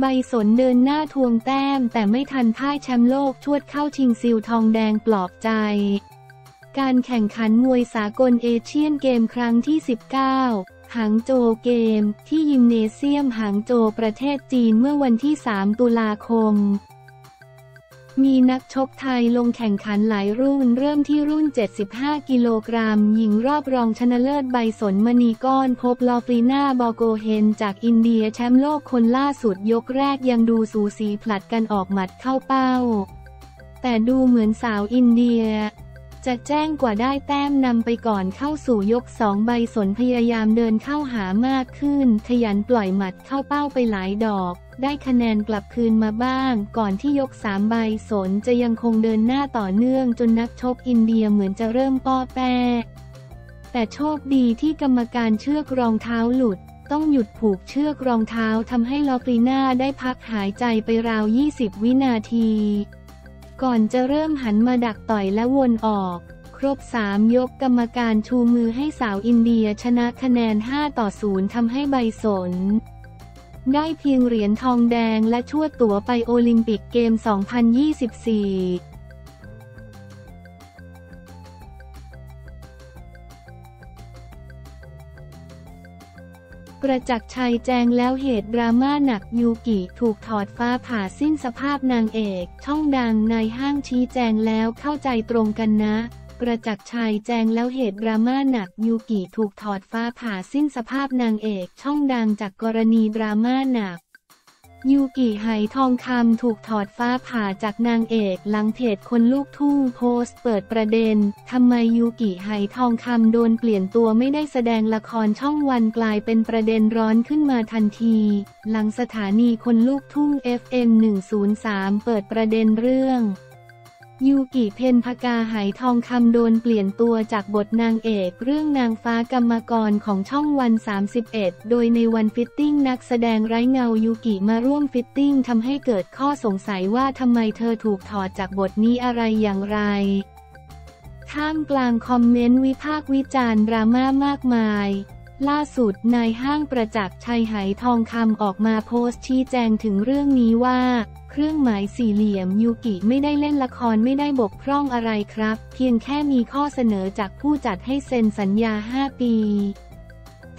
ใบสนเดินหน้าทวงแต้มแต่ไม่ทันพ่ายแชมป์โลกชวดเข้าชิงซิวทองแดงปลอบใจ การแข่งขันมวยสากลเอเชียนเกมครั้งที่ 19 หางโจวเกม ที่ยิมเนเซียมหางโจวประเทศจีนเมื่อวันที่ 3 ตุลาคม มีนักชกไทยลงแข่งขันหลายรุ่น เริ่มที่รุ่น 75 กิโลกรัม หญิงรอบรองชนะเลิศใบสนมณีก้อนพบลอฟลินาบอร์โกเฮน จากอินเดียแชมป์โลกคนล่าสุดยกแรกยังดูสูสีผลัดกันออกหมัดเข้าเป้า แต่ดูเหมือนสาวอินเดีย จะแจ้งกว่าได้แต้มนำไปก่อนเข้าสู่ยกสองใบสนพยายามเดินเข้าหามากขึ้น ขยันปล่อยหมัดเข้าเป้าไปหลายดอก ได้คะแนนกลับคืนมาบ้าง ก่อนที่ยกสามใบสนจะยังคงเดินหน้าต่อเนื่องจนนักชกอินเดียเหมือนจะเริ่มป้อแป้แต่โชคดีที่กรรมการเชือกรองเท้าหลุดต้องหยุดผูกเชือกรองเท้าทำให้ลอฟรีนาได้พักหายใจไปราว 20 วินาที ก่อนจะเริ่มหันมาดักต่อยและวนออก ครบสามยกกรรมการชูมือให้สาวอินเดียชนะคะแนน 5 ต่อ 0ทำให้ใบสน ได้เพียงเหรียญทองแดงและชั่วตั๋วไปโอลิมปิกเกม 2024 ประจักษ์ชัยแจงแล้วเหตุดราม่าหนักยูกิถูกถอดฟ้าผ่าสิ้นสภาพนางเอก ช่องดังในห้างชี้แจงแล้วเข้าใจตรงกันนะ ประจักษ์ชัยแจงแล้วเหตุดราม่าหนักยูกิถูกถอดฟ้าผ่าสิ้นสภาพนางเอก ช่องดังจากกรณีดราม่าหนัก ยูกิไหทองคำถูกถอดฟ้าผ่าจากนางเอกหลังเพจคนลูกทุ่งโพสต์เปิดประเด็น ทำไมยูกิไหทองคำโดนเปลี่ยนตัวไม่ได้แสดงละครช่องวันกลายเป็นประเด็นร้อนขึ้นมาทันที หลังสถานีคนลูกทุ่ง FM 103 เปิดประเด็นเรื่อง ยูกิเพ็ญผกาไหทองคำโดนเปลี่ยนตัวจากบทนางเอกเรื่องนางฟ้ากรรมกรของช่องวัน 31 โดยในวัน fitting นักแสดงไร้เงายูกิมาร่วม fitting ทำให้เกิดข้อสงสัยว่าทำไมเธอถูกถอดจากบทนี้อะไรอย่างไร ท่ามกลางคอมเมนต์วิพากษ์วิจารณ์ดราม่ามากมาย ล่าสุดนายห้างประจักษ์ชัยไหทองคำออกมาโพสต์ชี้แจงถึงเรื่องนี้ว่า เครื่องหมายสี่เหลี่ยมยูกิไม่ได้เล่นละครไม่ได้บกพร่องอะไรครับ เพียงแค่มีข้อเสนอจากผู้จัดให้เซ็นสัญญา 5 ปี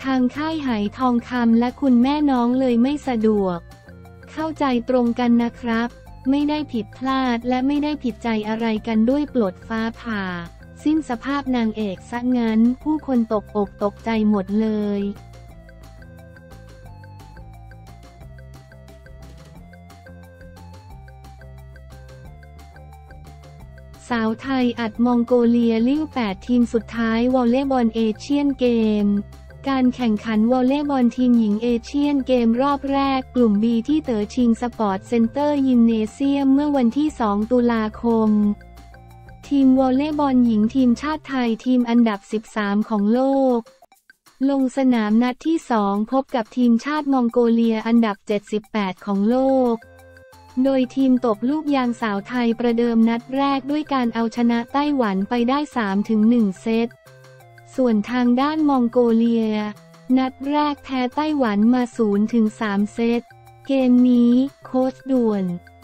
ทางค่ายไหทองคำและคุณแม่น้องเลยไม่สะดวก เข้าใจตรงกันนะครับ ไม่ได้ผิดพลาดและไม่ได้ผิดใจอะไรกันด้วยปลดฟ้าผ่า สิ้นสภาพนางเอกซะงั้น ผู้คนตกอกตกใจหมดเลยสาวไทยอัดมองโกเลียลิ่ว8 ทีมสุดท้ายวอลเลย์บอลเอเชียนเกม การแข่งขันวอลเลย์บอลทีมหญิงเอเชียนเกมรอบแรกกลุ่ม B ที่เต๋อชิงสปอร์ตเซ็นเตอร์ยิมเนเซียมเมื่อวันที่ 2 ตุลาคม ทีมวอลเลย์บอลหญิงทีมชาติไทยทีมอันดับ 13 ของโลก ลงสนามนัดที่ 2 พบกับทีมชาติมองโกเลียอันดับ 78 ของโลก โดยทีมตบลูกยางสาวไทยประเดิมนัดแรกด้วยการเอาชนะไต้หวันไปได้ 3-1 เซต ส่วนทางด้านมองโกเลีย นัดแรกแพ้ไต้หวันมา 0-3 เซต เกมนี้โค้ชด่วน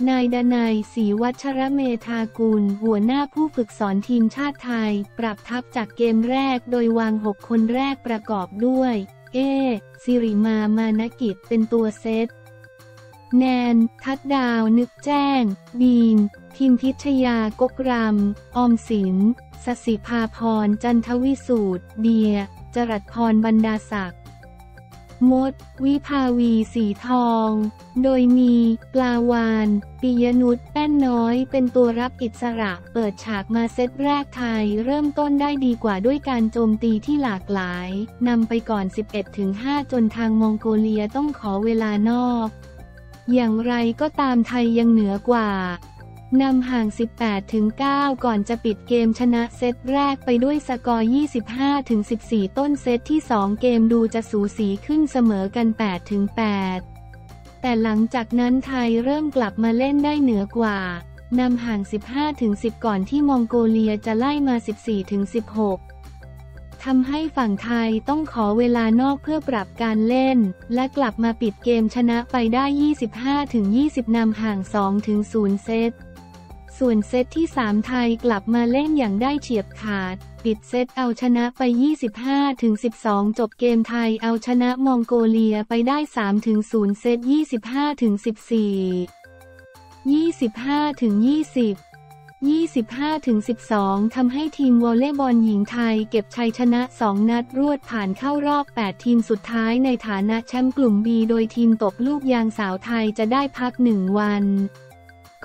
นายดนัยศรีวัชระเมธากุล หัวหน้าผู้ฝึกสอนทีมชาติไทย ปรับทัพจากเกมแรกโดยวาง 6 คนแรกประกอบด้วย เอสิริมามานกิจเป็นตัวเซต แนน ทัดดาว นึกแจ้ง บีนพิมพิชยากกรำออมสินสสิภาพร จันทวิสูตร เดีย จรัสพรบรรดาศักดิ มด วิภาวีสีทอง โดยมี ปลาวานปิยนุชแป้นน้อยเป็นตัวรับอิสระ เปิดฉากมาเซตแรกไทย เริ่มต้นได้ดีกว่าด้วยการโจมตีที่หลากหลาย นำไปก่อน 11-5 จนทางมองโกเลียต้องขอเวลานอก อย่างไรก็ตามไทยยังเหนือกว่า นำห่าง 18ถึง9ก่อนจะปิดเกมชนะเซตแรกไปด้วยสกอร์ 25ถึง14 ต้นเซตที่ 2 เกมดูจะสูสีขึ้นเสมอกัน8ถึง8แต่หลังจากนั้นไทยเริ่มกลับมาเล่นได้เหนือกว่านำห่าง 15-10 ก่อนที่มองโกเลียจะไล่มา 14-16 ทำให้ฝั่งไทยต้องขอเวลานอกเพื่อปรับการเล่น และกลับมาปิดเกมชนะไปได้ 25-20 นำห่าง 2-0 เซต ส่วนเซตที่ 3 ไทยกลับมาเล่นอย่างได้เฉียบขาด ปิดเซตเอาชนะไป 25-12 จบเกมไทยเอาชนะมองโกเลียไปได้ 3-0 เซต 25-14 25ถึง20 25ถึง12 ทำให้ทีมวอลเลย์บอลหญิงไทยเก็บชัยชนะ 2 นัดรวดผ่านเข้ารอบ 8 ทีมสุดท้ายในฐานะแชมป์กลุ่ม B โดยทีมตบลูกยางสาวไทยจะได้พัก 1 วัน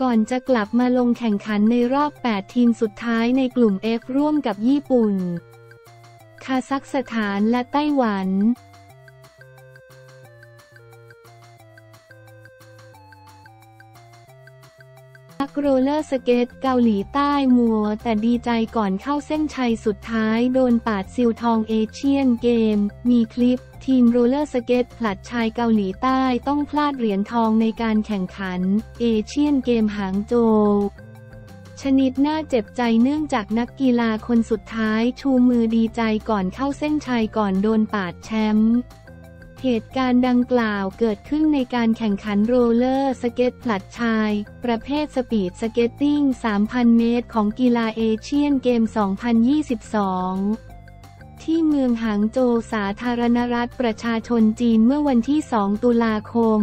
ก่อนจะกลับมาลงแข่งขันในรอบ 8 ทีมสุดท้ายในกลุ่ม F ร่วมกับญี่ปุ่น คาซัคสถานและไต้หวันนักโรลเลอร์สเก็ตเกาหลีใต้มัว แต่ดีใจก่อนเข้าเส้นชัยสุดท้ายโดนปาดซิวทองเอเชียนเกม มีคลิป ทีมโรลเลอร์สเก็ตผลัดชายเกาหลีใต้ต้องพลาดเหรียญทองในการแข่งขัน เอเชียนเกมหางโจวชนิดน่าเจ็บใจเนื่องจากนักกีฬาคนสุดท้ายชูมือดีใจก่อนเข้าเส้นชัยก่อนโดนปาดแชมป์เหตุการณ์ดังกล่าวเกิดขึ้นในการแข่งขันโรลเลอร์สเก็ตผลัดชาย ประเภท speed skating 3,000 เมตร ของกีฬาเอเชียนเกม 2022 ที่เมืองหางโจวสาธารณรัฐประชาชนจีนเมื่อวันที่ 2 ตุลาคม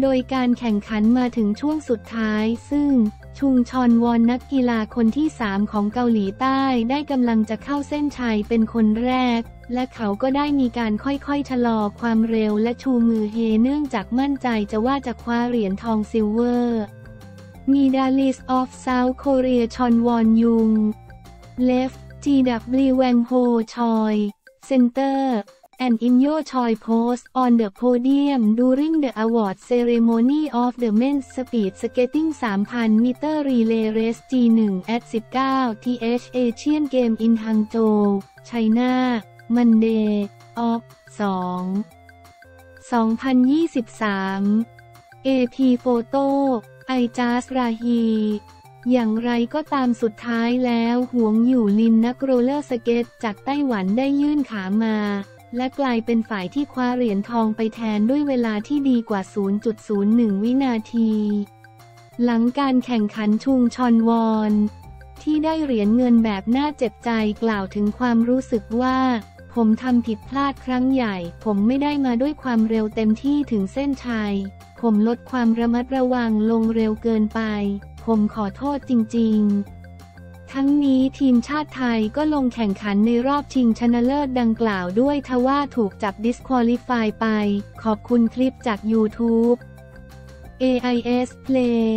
โดยการแข่งขันมาถึงช่วงสุดท้าย ซึ่งชุงชอนวอนนักกีฬาคนที่ 3 ของเกาหลีใต้ได้กำลังจะเข้าเส้นชัยเป็นคนแรก และเขาก็ได้มีการค่อยๆ ชะลอความเร็วและชูมือเฮเนื่องจากมั่นใจจะว่าจะคว้าเหรียญทองซิลเวอร์มีดาลิสออฟเซาท์โคเรียชอนวอนยุงเลฟ จีดับลีแวงโฮชอยเซนเตอร์ and Inho Choi pose on the podium during the award ceremony of the men's speed skating 3,000 meter relay race G1 at 19 th Asian Game in Hangzhou China Monday Oct 2 2023 AP Photo Aijaz Rahi อย่างไรก็ตามสุดท้ายแล้วหวงอยู่ลินนักโรลเลอร์สเก็ตจากไต้หวันได้ยื่นขามา และกลายเป็นฝ่ายที่คว้าเหรียญทองไปแทนด้วยเวลาที่ดีกว่า 0.01 วินาที หลังการแข่งขันชุงชอนวอน ที่ได้เหรียญเงินแบบน่าเจ็บใจกล่าวถึงความรู้สึกว่า ผมทำผิดพลาดครั้งใหญ่ ผมไม่ได้มาด้วยความเร็วเต็มที่ถึงเส้นชัย ผมลดความระมัดระวังลงเร็วเกินไป ผมขอโทษจริง ๆ ทั้งนี้ทีมชาติไทยก็ลงแข่งขันในรอบชิงชนะเลิศดังกล่าวด้วยทว่าถูกจับ disqualify ไป ขอบคุณคลิปจาก YouTube AIS Play